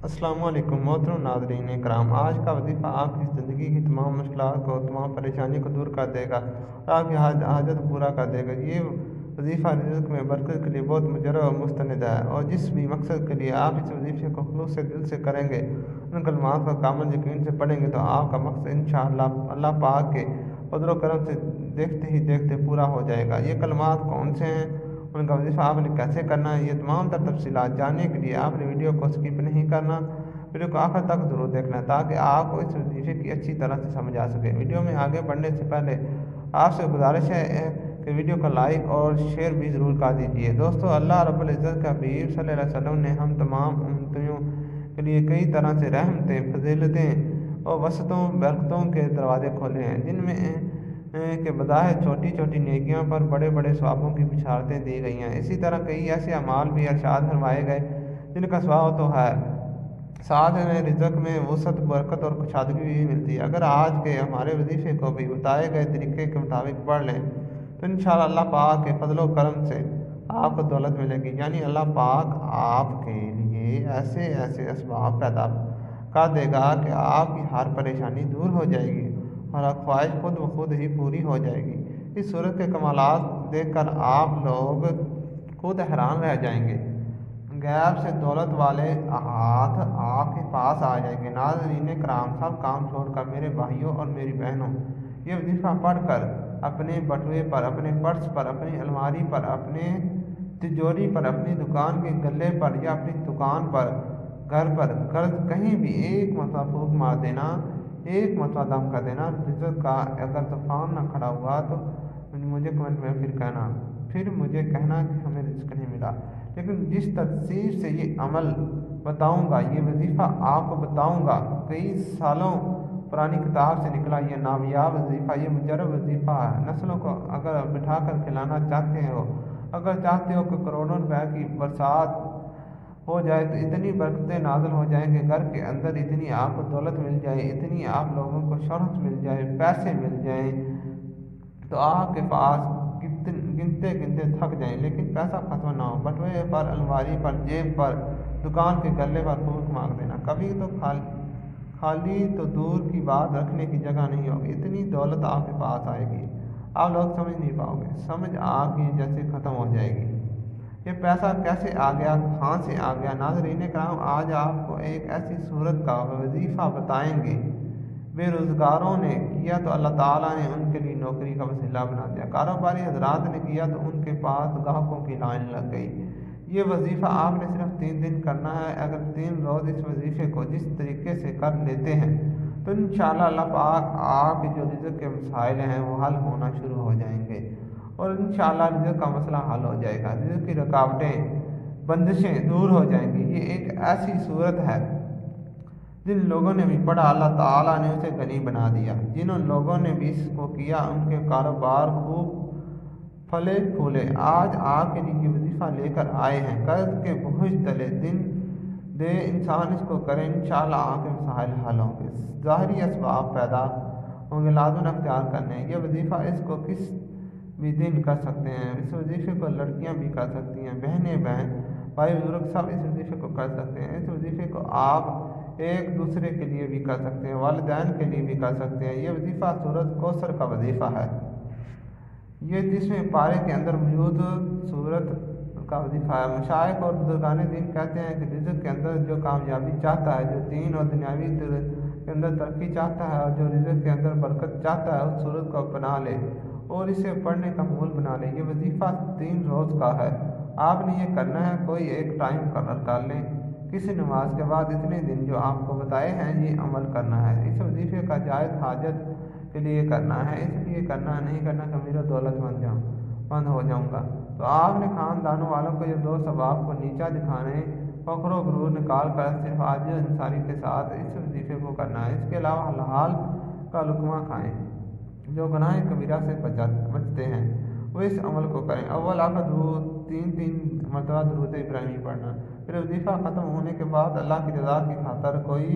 वालेकुम मोहतरम नाजरीन कराम आज का वजीफ़ा आपकी ज़िंदगी की तमाम मुश्किल को, तमाम परेशानी को दूर कर देगा और आपकी हाजत पूरा कर देगा। ये वजीफ़ा रिज़्क में बरकत के लिए बहुत मुजर और मुस्तंद है और जिस भी मकसद के लिए आप इस वजीफ़े को खलूस से दिल से करेंगे, उन कलमात को कामल यकीन से पढ़ेंगे तो आपका मकसद इन अल्लाह पाक के फजल करम से देखते ही देखते पूरा हो जाएगा। ये कलमात कौन से हैं? उनका वजीफ़ा आपने कैसे करना है, ये तमाम तर तफसी जानने के लिए आपने वीडियो को स्किप नहीं करना। वीडियो को आखिर तक ज़रूर देखना ताकि आपको इस वजीफ़े की अच्छी तरह से समझ आ सके। वीडियो में आगे बढ़ने से पहले आपसे गुजारिश है कि वीडियो को लाइक और शेयर भी ज़रूर कर दीजिए। दोस्तों, अल्लाह रब्ज़त का हबीब वसल्लम ने हम तमाम उम्मतियों के लिए कई तरह से रहमतें, फजीलतें और वसतों, बरकतों के दरवाजे खोले हैं, जिनमें के बजाय छोटी छोटी नेकियों पर बड़े बड़े स्वाबों की बिशारतें दी गई हैं। इसी तरह कई ऐसे अमाल भी अरशाद फरमाए गए, जिनका स्वाब तो है। साथ में रिजक में वसत, बरकत और कुशादगी भी मिलती है। अगर आज के हमारे वजीफ़े को भी बताए गए तरीके के मुताबिक पढ़ लें तो इन अल्लाह पाक के फजलो करम से आपको दौलत मिलेगी। यानी अल्लाह पाक आपके लिए ऐसे ऐसे इसबाब पैदा कर देगा कि आपकी हर परेशानी दूर हो जाएगी। और ख्वाहिश खुद ब खुद ही पूरी हो जाएगी। इस सूरत के कमालत देखकर आप लोग खुद हैरान रह जाएँगे। गैब से दौलत वाले हाथ आपके पास आ जाएँगे। नाजरीन कराम सब काम छोड़कर मेरे भाइयों और मेरी बहनों। ये वजीफ़ा पढ़कर, अपने बटुए पर, अपने पर्स पर, अपनी अलमारी पर, अपने तिजोरी पर, अपनी दुकान के गले पर या अपनी दुकान पर, घर पर कर्ज कहीं भी एक मतलब फूक मार देना एक मतवा दम कर देना। रिज़ल्ट का अगर तूफ़ान ना खड़ा हुआ तो मुझे कमेंट में फिर कहना। फिर मुझे कहना कि हमें रिस्क नहीं मिला। लेकिन जिस तफसीर से ये अमल बताऊँगा, ये वजीफ़ा आपको बताऊँगा, कई सालों पुरानी किताब से निकला ये नामियाब वजीफ़ा, ये मुजरब वजीफ़ा है। नस्लों को अगर बिठा कर खिलाना चाहते हो, अगर चाहते हो कि करोड़ों रुपए की बरसात हो जाए तो इतनी बरकतें नाजल हो जाएँ कि घर के अंदर इतनी आपको दौलत मिल जाए, इतनी आप लोगों को शहरत मिल जाए, पैसे मिल जाए तो आपके पास गिनते गिनते थक जाएँ। लेकिन पैसा खत्म ना हो। बटवे पर, अलमारी पर, जेब पर, दुकान के गले पर फूक मांग देना। कभी तो खाली खाली तो दूर की बात रखने की जगह नहीं होगी। इतनी दौलत आपके पास आएगी। आप लोग समझ नहीं पाओगे। समझ आपकी जैसे ख़त्म हो जाएगी। ये पैसा कैसे आ गया? कहाँ से आ गया। नाजरीन कराम आज आपको एक ऐसी सूरत का वजीफ़ा बताएँगे। बेरोज़गारों ने किया तो अल्लाह ताला ने उनके लिए नौकरी का वसीला बना दिया। कारोबारी हजरात ने किया तो उनके पास ग्राहकों की लाइन लग गई। ये वजीफ़ा आपने सिर्फ़ तीन दिन करना है। अगर तीन रोज़ इस वजीफ़े को जिस तरीके से कर लेते हैं तो इन अल्लाह पाक आपके जो रिजक के मसाइल हैं, वो हल होना शुरू हो जाएँगे। और इन रिजक का मसला हल हो जाएगा रिजक की रुकावटें, बंदिशें दूर हो जाएँगी। ये एक ऐसी सूरत है, जिन लोगों ने भी पढ़ा, अल्लाह ताला ने उसे गनी बना दिया। जिन लोगों ने भी इसको किया, उनके कारोबार खूब फले फूले। आज आपके लिए वजीफ़ा लेकर आए हैं, कर्ज के बोझ तले दिन दे, इंसान इसको करें इन आपके मसाइल हल होंगे। ज़ाहरी इसबाब पैदा होंगे लाजुन अख्तियार करने। ये वजीफ़ा इसको किस भी दिन कर सकते हैं। इस वजीफ़े को लड़कियाँ भी कर सकती हैं, बहनें, बहन, भाई बुज़ुर्ग सब इस वजीफ़े को कर सकते हैं। इस वजीफ़े को आप एक दूसरे के लिए भी कर सकते हैं, वालदेन के लिए भी कर सकते हैं। ये वजीफ़ा सूरत कौसर का वजीफ़ा है। ये तीसवें पारे के अंदर मौजूद सूरत का वजीफ़ा है। मशाइक और बुजुर्गान दिन कहते हैं कि रिजक के अंदर जो कामयाबी चाहता है, जो दीन और दुनियावी के अंदर तरक्की चाहता है और जो रिजक के अंदर बरकत चाहता है, उस सूरत को अपना ले। और इसे पढ़ने का मूल बना लें ये वजीफ़ा तीन रोज़ का है। आपने ये करना है, कोई एक टाइम कर कर लें। किसी नमाज़ के बाद इतने दिन जो आपको बताए हैं, ये अमल करना है। इस वजीफ़े का जायज़ हाजत के लिए करना है। इसलिए करना नहीं करना कि मेरा दौलत बन जाऊँ, बंद हो जाऊँगा। तो आपने खानदानों वालों को ये दो सबाब को नीचा दिखाने, फखर गुरूर निकाल कर सिर्फ़ आज इंसानी के साथ इस वजीफ़े को करना है। इसके अलावा हलाल का लुकमा खाएँ। जो गनाह कबीरा से बचा बचते हैं। वो इस अमल को करें। अव्वल आखिर तीन तीन मरतबा दरूद इब्राहिमी पढ़ना। फिर वजीफ़ा ख़त्म होने के बाद अल्लाह की रज़ा की खातर कोई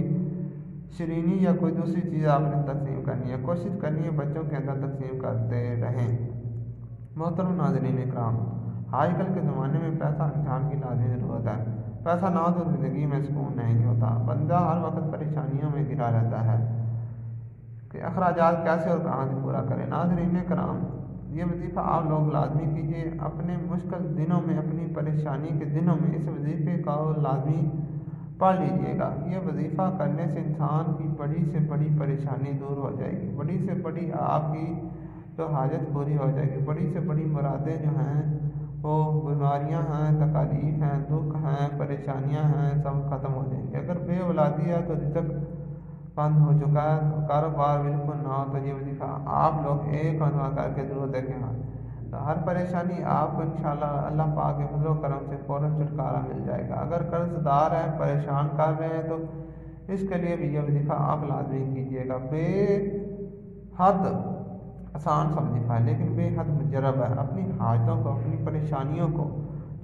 शरीनी या कोई दूसरी चीज़ आपने तकसीम करनी है। कोशिश करनी है बच्चों के अंदर तकसीम करते रहें। मोहतरम नाजरीन कराम आजकल के ज़माने में पैसा इंसान की लाजमी ज़रूरत है। पैसा ना तो ज़िंदगी में सुकून नहीं होता। बंदा हर वक्त परेशानियों में गिरा रहता है। कि अखराज कैसे और कहाँ से पूरा करें? नाजरीन कराम ये वजीफ़ा आप लोग लाजमी कीजिए। अपने मुश्किल दिनों में, अपनी परेशानी के दिनों में इस वजीफ़े का लाजमी पढ़ लीजिएगा। ये वजीफ़ा करने से इंसान की बड़ी से बड़ी परेशानी दूर हो जाएगी। बड़ी से बड़ी आपकी जो हाजत पूरी हो जाएगी। बड़ी से बड़ी मुरादें जो हैं, वो बीमारियाँ हैं, तकालीफ हैं, दुख हैं, परेशानियाँ हैं, सब ख़त्म हो जाएँगी। अगर बे औलादी है तो रिजक बंद हो चुका है तो कारोबार बिल्कुल ना हो तो ये वजीफ़ा आप लोग एक मरतबा करके ज़रूर देखें हाँ तो हर परेशानी आपको इंशाल्लाह अल्लाह पाक के फजल करम से फ़ौर छुटकारा मिल जाएगा। अगर कर्जदार हैं, परेशान कर रहे हैं तो इसके लिए भी ये वजीफ़ा आप लाजमी कीजिएगा। बेहद आसान सा वजीफ़ा है, लेकिन बेहद मुजरब है। अपनी हाजतों को, अपनी परेशानियों को,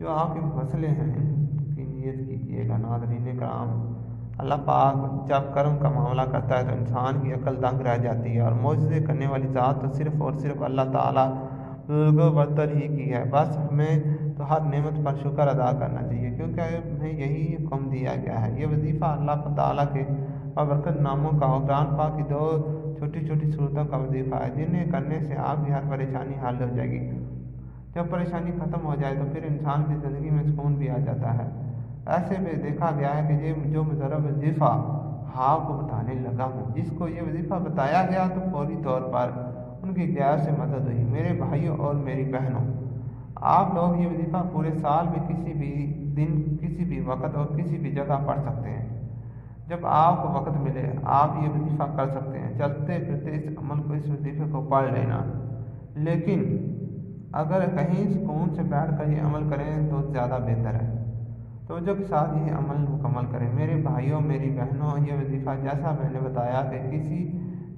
जो आपके मसले हैं, इनकी नीयत कीजिएगा। नाजरीन कराम अल्लाह पाक जब कर्म का मामला करता है तो इंसान की अकल दंग रह जाती है और मोजे करने वाली ज़ात तो सिर्फ़ और सिर्फ़ अल्लाह ताला बरतर ही की है। बस हमें तो हर नेमत पर शुक्र अदा करना चाहिए, क्योंकि हमें यही हुक्म दिया गया है। ये वजीफ़ा अल्लाह ताला के बरकत नामों का और कुरान पाक की दो छोटी छोटी सूरतों का वजीफ़ा है, जिन्हें करने से आपकी हर परेशानी हल हो जाएगी। जब परेशानी ख़त्म हो जाए तो फिर इंसान की ज़िंदगी में सुकून भी आ जाता है। ऐसे में देखा गया है कि ये जो मुजरब वजीफ़ा हाँ को बताने लगा हूँ जिसको ये वजीफ़ा बताया गया तो फौरी तौर पर उनकी गैर से मदद हुई। मेरे भाइयों और मेरी बहनों, आप लोग ये वजीफ़ा पूरे साल में किसी भी दिन, किसी भी वक्त और किसी भी जगह पढ़ सकते हैं। जब आपको वक्त मिले, आप ये वजीफ़ा कर सकते हैं। चलते फिरते इस अमल को, इस वजीफ़े को पढ़ लेना। लेकिन अगर कहीं सुकून से बैठ कर ये अमल करें तो ज़्यादा बेहतर है। तो जो के साथ ये अमल मुकम्मल करें। मेरे भाइयों, मेरी बहनों, ये वजीफ़ा जैसा मैंने बताया कि किसी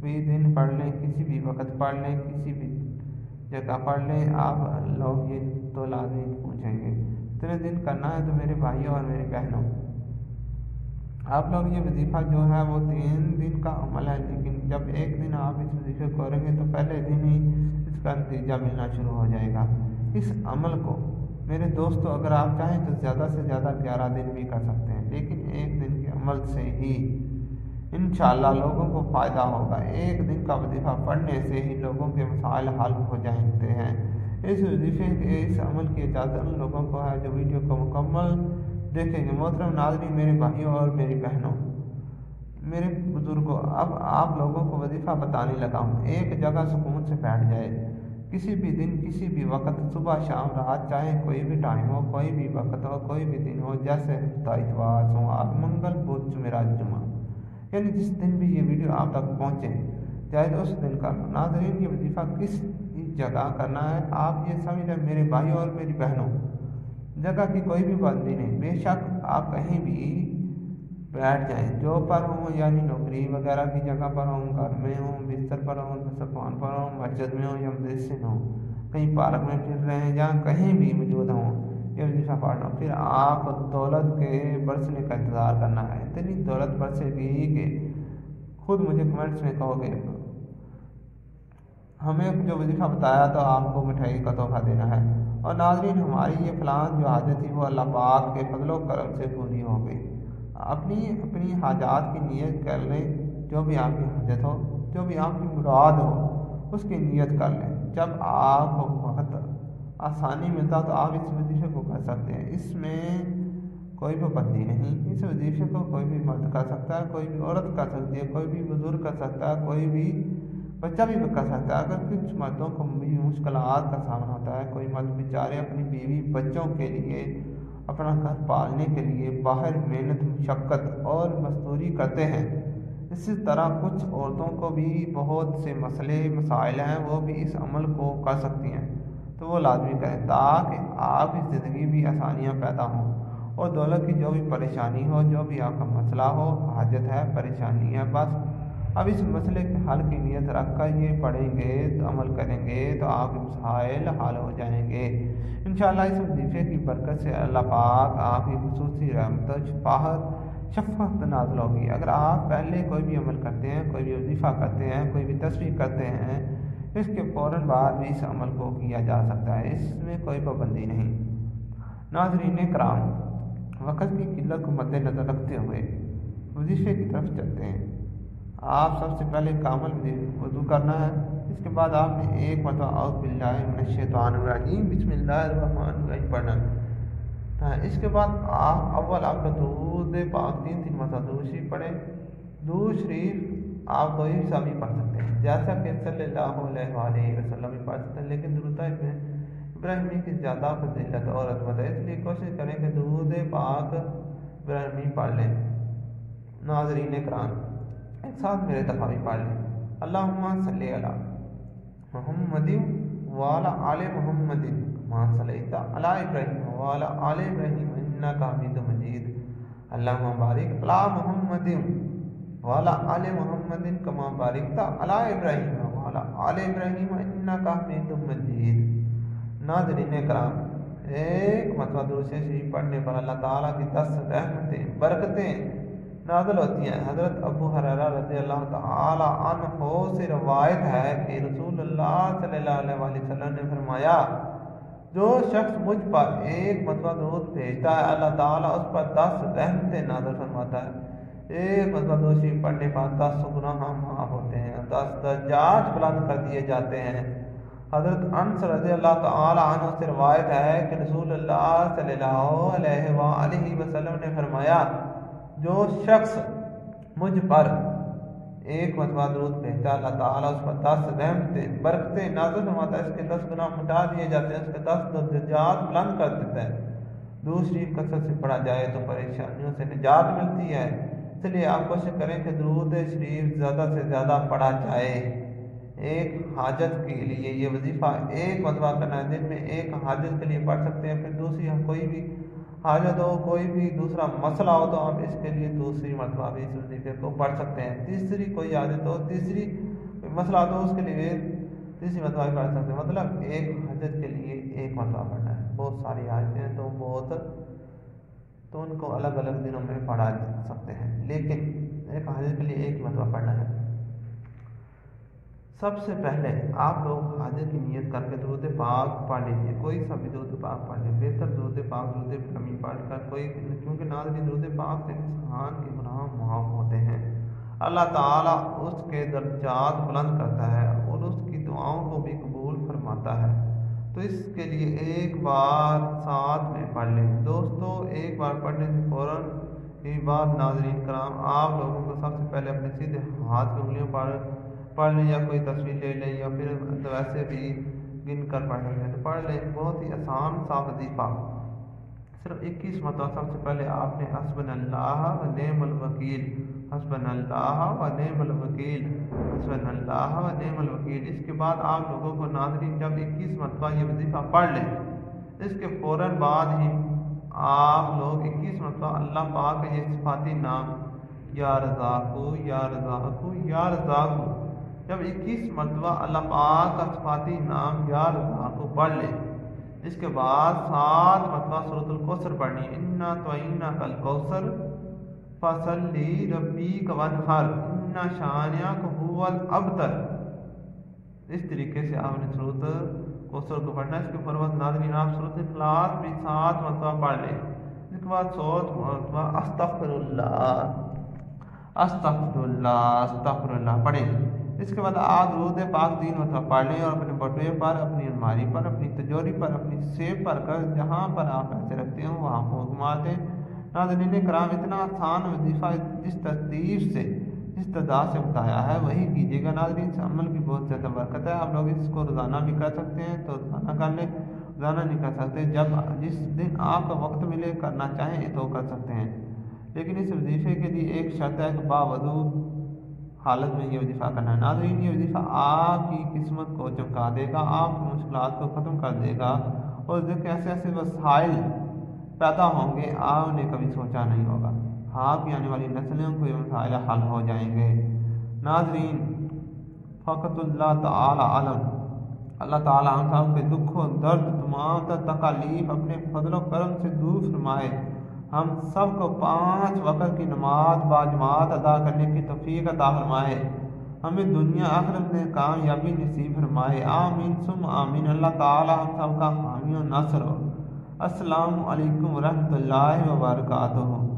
भी दिन पढ़ लें, किसी भी वक्त पढ़ लें, किसी भी जगह पढ़ लें, आप लोग ये तो लाजमी पूछेंगे। इतने दिन करना है तो मेरे भाइयों और मेरी बहनों, आप लोग ये वजीफ़ा जो है वो तीन दिन का अमल है, लेकिन जब एक दिन आप इस वजीफ़े को करेंगे तो पहले दिन ही इसका नतीजा मिलना शुरू हो जाएगा। इस अमल को मेरे दोस्तों, अगर आप चाहें तो ज़्यादा से ज़्यादा ग्यारह दिन भी कर सकते हैं, लेकिन एक दिन के अमल से ही इन लोगों को फ़ायदा होगा। एक दिन का वजीफ़ा पढ़ने से ही लोगों के मसाइल हल हो जाते हैं। इस वजीफ़े के, इस अमल की इजाज़त उन लोगों को है जो वीडियो को मुकम्मल देखेंगे। मोहतरम नाजरी मेरे भाइयों और मेरी बहनों, मेरे बुज़ुर्गों, अब आप लोगों को वजीफ़ा बताने लगा हूँ। एक जगह सुकून से बैठ जाए। किसी भी दिन, किसी भी वक्त, सुबह, शाम, रात, चाहे कोई भी टाइम हो, कोई भी वक्त हो, कोई भी दिन हो, जैसे हफ़्ता इतवार, सोमवार, मंगल, बुध जुमेरात जुमा यानी जिस दिन भी ये वीडियो आप तक पहुँचे तो उस दिन का नाजरीन ये वजीफ़ा किस जगह करना है, आप ये समझ लें मेरे भाई और मेरी बहनों। जगह की कोई भी पाबंदी नहीं बेशक आप कहीं भी बैठ जाएँ। जो पर हों, यानी नौकरी वगैरह की जगह पर हों, घर में हों, बिस्तर पर हों सफान पर हों, मस्जिद में हों या मदरसे में हों, कहीं पार्क में फिर रहे हैं या कहीं भी मौजूद हों, ये वजीफा पढ़ना फिर आप दौलत के बरसने का इंतज़ार करना है। इतनी दौलत बरसेगी कि खुद मुझे कमेंट्स में कहोगे, हमें जो वजीफ़ा बताया तो आपको मिठाई का तोहफा देना है। और नाजरीन, हमारी ये फलान जो हाजत थी, वो अल्लाह पाक के फजलो करम से पूरी हो गई। अपनी अपनी हाजात की नीयत कर लें, जो भी आपकी हाजत हो, जो भी आपकी मुराद हो, उसकी नीयत कर लें। जब आपको बहुत आसानी मिलता तो आप इस वजीफ़े को कर सकते हैं। इसमें कोई भी पाबंदी नहीं। इस वजीफ़े को कोई भी मर्द कर सकता है, कोई भी औरत कर सकती है, कोई भी बुज़ुर्ग कर सकता है, कोई भी बच्चा भी कर सकता है। अगर कुछ मर्दों को भी मुश्किल का सामना होता है, कोई मर्द बेचारे अपनी बीवी बच्चों के लिए अपना घर पालने के लिए बाहर मेहनत, मशक्क़त और मजदूरी करते हैं। इसी तरह कुछ औरतों को भी बहुत से मसले, मसाइल हैं, वो भी इस अमल को कर सकती हैं। तो वो लाजमी करें, ताकि आपकी ज़िंदगी भी आसानियाँ पैदा हों और दौलत की जो भी परेशानी हो, जो भी आपका मसला हो, हाजत है, परेशानी है, बस अब इस मसले के हल की नीयत रख कर ये पढ़ेंगे तो अमल करेंगे तो आपके मसाइल हल हो जाएँगे। इन इस वजीफ़े की बरकत से अल्लाह पाक आपकी खसूसी रहमत, शफाहत शफत नाजल होगी। अगर आप पहले कोई भी अमल करते हैं, कोई भी वजीफ़ा करते हैं, कोई भी तस्वीर करते हैं इसके फ़ौर बाद भी इस अमल को किया जा सकता है। इसमें कोई पाबंदी नहीं। नाजरीन कराम वक़्त की किल्लत को मद्देनज़र रखते हुए वजीफ़े की तरफ़ चलते हैं। आप सबसे पहले कामल वज़ू करना है। इसके बाद आपने एक मतलब बिल्लाशैतवानरजीम बिस्मिल्लाहिर्रहमानिर्रहीम पढ़ना। है, इसके बाद आप अव्वल आप दूध पाक तीन तीन मतलब दूसरी पढ़ें। शरीफ आप ही भी पढ़ सकते हैं। जैसा कि सल्लल्लाहु पढ़ सकते हैं, लेकिन दुरुदा में इब्राहिमी की ज़्यादा फजीलत और अजमत है, इसलिए कोशिश करें कि दूध पाक इब्राहिमी पढ़ लें। नाजरीन करान एक साथ मेरे भी पढ़ लें। अल्लाह सल मोहम्मद वाला आल मोहम्मद सलैता अला इब्राहिम वाला आल इब्राहिम इन्ना हमीद मजीद। अल्लाह बारिक अला मोहम्मद वाला आल मोहम्मद कमा बारिकता अला इब्राहिम वाला आल इब्राहिम इन्ना हमीद मजीद। नाजरीन कराम, एक मतलब दूसरे शरीफ पढ़ने पर अल्लाह ताला की दस रहमतें, बरकतें नाजल होती हैं। हज़रत अबू हरारा रज़ी अल्लाह ताला हो से रवायत है कि रसूल अल्लाह वसल्लम ने फरमाया, जो शख्स मुझ पर एक मतवा दूध भेजता है, अल्लाह ताला उस पर दस रहमतें नाजल फरमाता है। एक मतवा दूसरी पढ़ने पर दस गुनाह माफ़ होते हैं, दस दर्जात बुलंद कर दिए जाते हैं। हज़रत अनस रज़ी अल्लाह तआला से रवायत है कि रसूल अल्लाह सल्लल्लाहु अलैहि वसल्लम ने फरमाया जो शख्स मुझ पर एक मतबा दूध भेजता, अल्लाह ताला उस पर दस रहमते बरकते नाजुल फरमाता है, इसके दस गुना मिटा दिए जाते हैं उसके दस दर्जात बुलंद कर देता है। दूसरी कसरत से पढ़ा जाए तो परेशानियों से निजात मिलती है। इसलिए आप कोशिश करें कि दरूद शरीफ ज़्यादा से ज़्यादा पढ़ा जाए। एक हाजत के लिए ये वजीफ़ा एक मरतबा करना है, दिन में एक हाजत के लिए पढ़ सकते हैं, फिर दूसरी हम कोई भी हाजत हो कोई भी दूसरा मसला हो तो हम इसके लिए दूसरी मरतबा भी इस वजीफे को पढ़ सकते हैं। तीसरी कोई हाजत हो तीसरी मसला हो तो उसके लिए तीसरी मरतबा भी पढ़ सकते हैं। मतलब एक हाजत के लिए एक मरतबा पढ़ना है। बहुत सारी हाजतें हैं तो बहुत तो उनको अलग अलग दिनों में पढ़ा सकते हैं। लेकिन एक हाजत के लिए एक मरतबा पढ़ना है। सबसे पहले आप लोग हाजिर की नियत करके दूध पाक पढ़ लीजिए। कोई सा भी दूध पाक पढ़ लीजिए। बेहतर दूध पाक दूध कमी पढ़ कर कोई, क्योंकि नाजरी दूध पाक से इंसान के गुनाह माफ़ होते हैं। अल्लाह ताला उसके दर्जात बुलंद करता है और उसकी दुआओं को भी कबूल फरमाता है। तो इसके लिए एक बार साथ में पढ़ लें। दोस्तों, एक बार पढ़ने से फ़ौर ही बाद नाजरीन कराम आप लोगों को सबसे पहले अपने सीधे हाथ की उंगलियों पर पढ़ लें या कोई तस्वीर ले लें या फिर तो वैसे भी गिन कर पढ़ लें तो पढ़ लें, बहुत ही आसान सा वजीफ़ा। सिर्फ़ इक्कीस मतवा सबसे पहले आपने हसबन अल्लाह व नेमल वकील हसबन अल्लाह व नेमल वकील हसबन अल्लाह व नेमल वकील। इसके बाद आप लोगों को नाजरीन, जब इक्कीस मतवा ये वजीफ़ा पढ़ लें, इसके फ़ौर बाद ही आप लोग इक्कीस मतवा अल्लाह पाक ये सिफाती नाम, या रज़ाकू या रज़ाकू या रज़ाकू। जब इक्कीस मरतबा अल्लाह पाक का सफाती नाम या अल्लाह को पढ़ ले, इसके बाद सात मरतबा सूरतुल पढ़नी, इन्ना तो इन्ना कल कौसर फसली रबी कवन हर, इन्ना शानिया को हुवल अबतर। इस तरीके से आपने सूरत कौसर को पढ़ना, इसके फरवत नाजरीन आप सूरत इखलास भी सात मरतबा पढ़ लें, इसके बाद सौत मरतबा अस्तफरुल्लाह अस्तफरुल्लाह अस्तफरुल्लाह पढ़ें। इसके बाद आप रोद पाक तीन मतलब पढ़ लें और अपने बटुए पर, अपनी अलमारी पर, अपनी तिजोरी पर, अपनी सेब पर, कर जहाँ पर आप पैसे रखते हो, वहाँ को घुमा दें। नाजरीन कराम इतना आसान वजीफ़ा जिस तरतीब से, जिस तदाद से बताया है, वही कीजिएगा नाजरीन। से अमल की बहुत ज़्यादा बरकत है। आप लोग इसको रोज़ाना भी कर सकते हैं तो रोज़ाना कर लें, रोज़ाना नहीं कर सकते। जब जिस दिन आपका वक्त मिले, करना चाहें तो कर सकते हैं। लेकिन इस वजीफ़े के लिए एक शर्त है कि बावजू हालत में ये वजीफ़ा करना है नाजरीन ये वजीफ़ा आपकी किस्मत को चमका देगा आपकी मुश्किल को ख़त्म कर देगा और जो कैसे ऐसे वसाइल पैदा होंगे, आपने कभी सोचा नहीं होगा। आपकी आने वाली नस्लों को ये मसाइल हल हो जाएँगे। नाजरीन फ़कतुल्ला आलम। अल्लाह ताला हम सब के दुख और दर्द तमाम तकालीफ अपने फजल करम से दूर फरमाए। हम सबको पाँच वक़्त की नमाज़ बाजमात अदा करने की तफीक अदा फरमाए। हमें दुनिया आखिरत में कामयाबी नसीब फरमाए। आमीन, सुम, आमीन। अल्लाह ताला हम सबका हामी नसर हो। असलकम वरहमल रहमतुल्लाहि व बरकातुहू